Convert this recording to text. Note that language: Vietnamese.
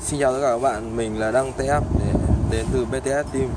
Xin chào tất cả các bạn, mình là Đăng TF đến từ BTS Team.